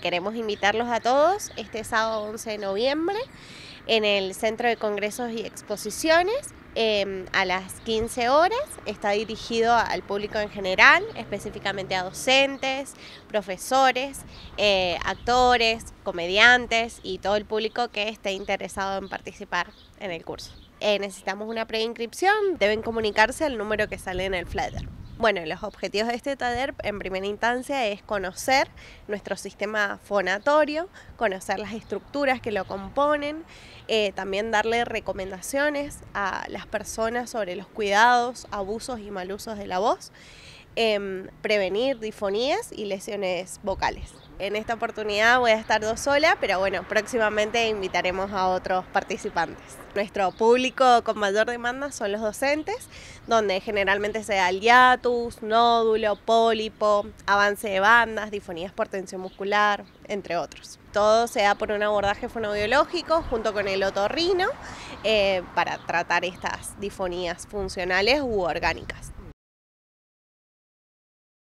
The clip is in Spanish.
Queremos invitarlos a todos este sábado 11 de noviembre en el Centro de Congresos y Exposiciones em, a las 15 horas. Está dirigido al público en general, específicamente a docentes, profesores, eh, actores, comediantes y todo el público que esté interesado en participar en el curso. Eh, necesitamos una preinscripción, deben comunicarse al número que sale en el flyer. Bueno, los objetivos de este taller en primera instancia es conocer nuestro sistema fonatorio, conocer las estructuras que lo componen, eh, también darle recomendaciones a las personas sobre los cuidados, abusos y mal usos de la voz, em, prevenir difonías y lesiones vocales. En esta oportunidad voy a estar dos sola, pero bueno, próximamente invitaremos a otros participantes. Nuestro público con mayor demanda son los docentes, donde generalmente se da el hiatus, nódulo, pólipo, avance de bandas, difonías por tensión muscular, entre otros. Todo se da por un abordaje fonobiológico junto con el otorrino eh, para tratar estas difonías funcionales u orgánicas.